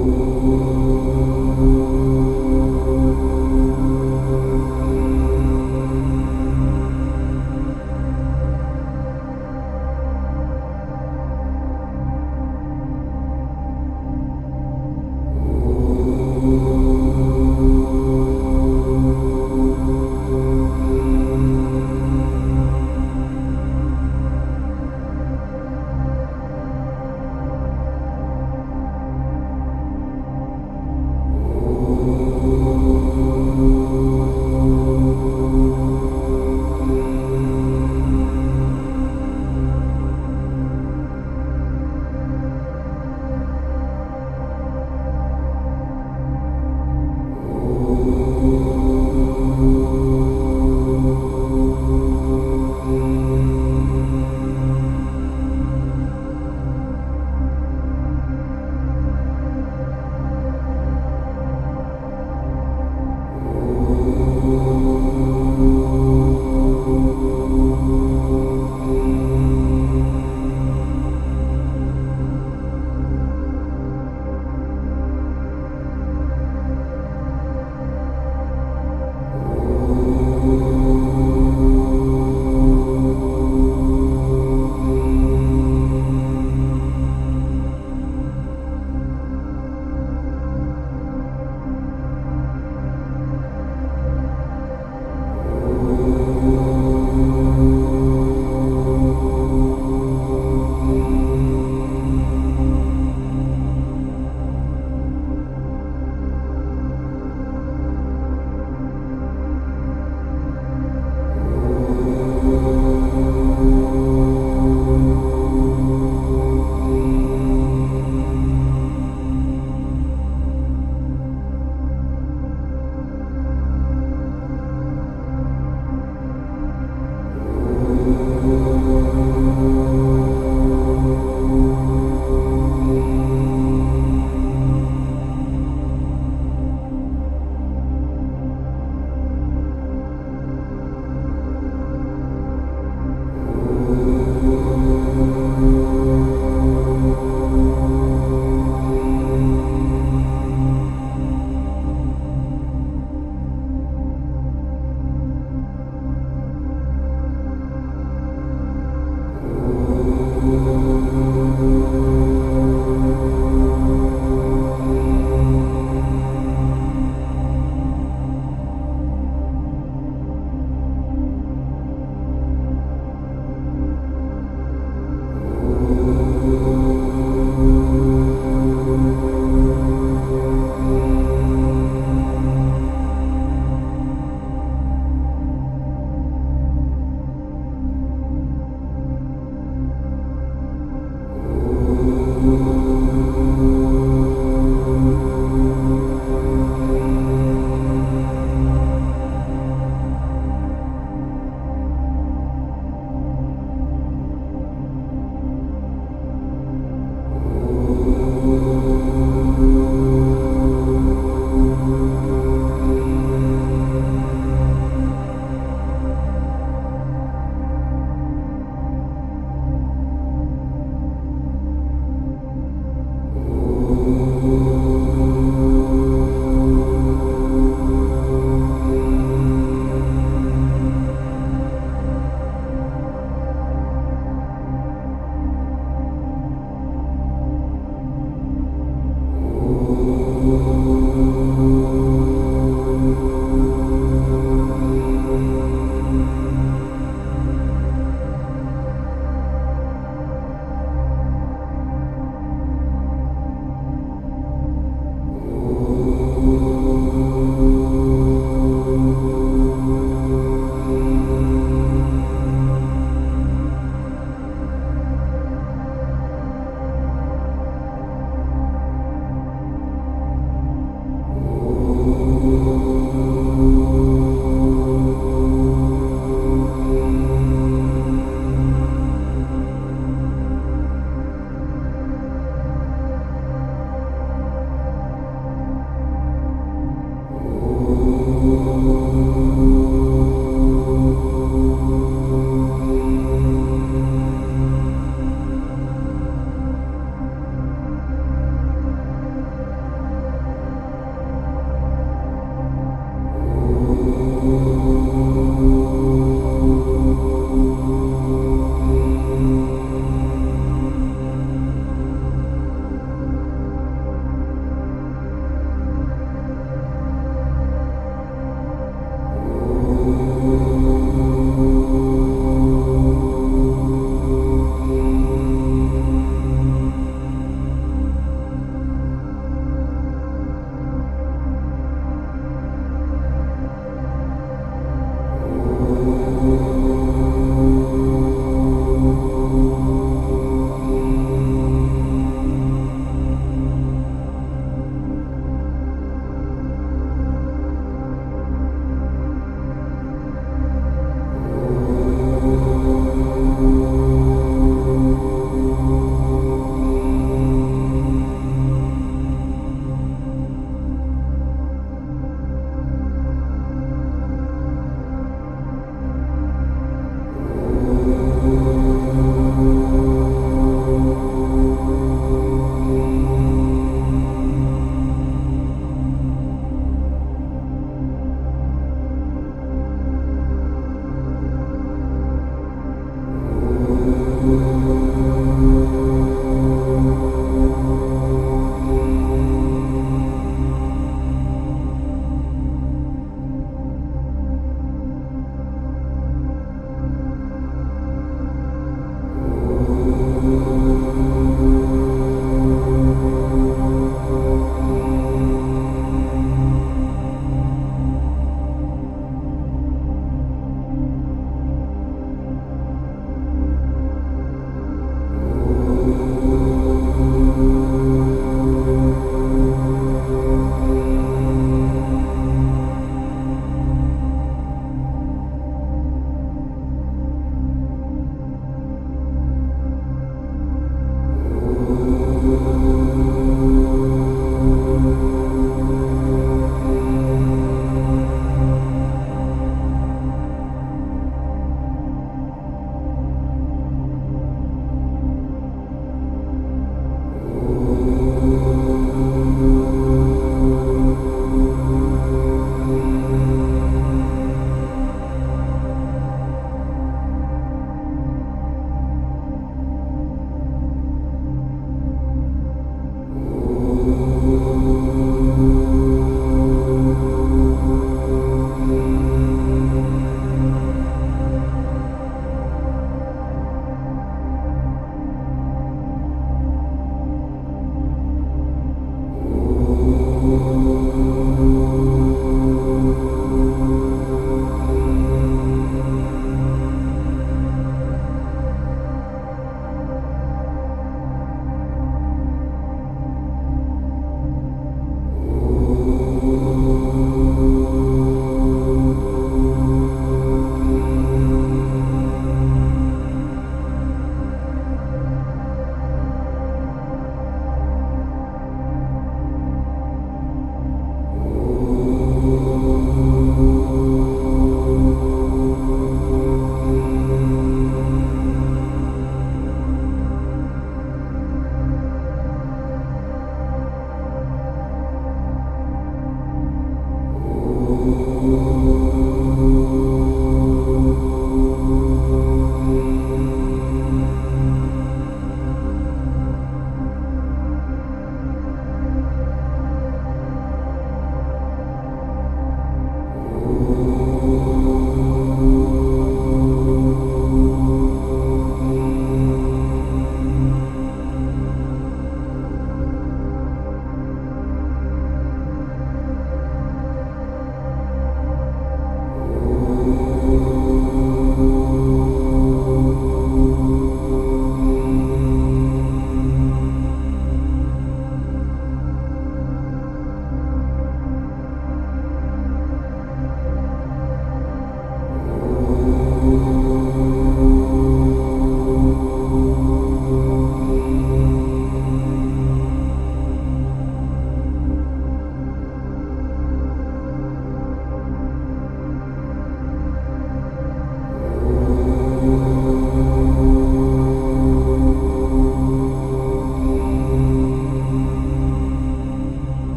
Ooh.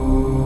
Ooh.